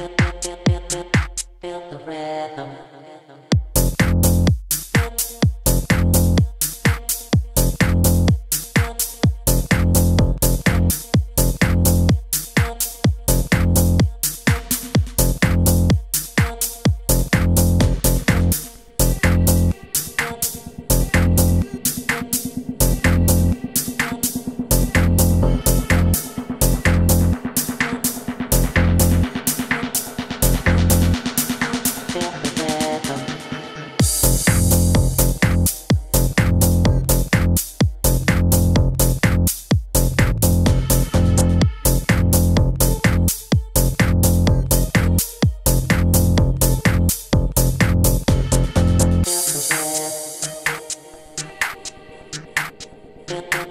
Feel the rhythm.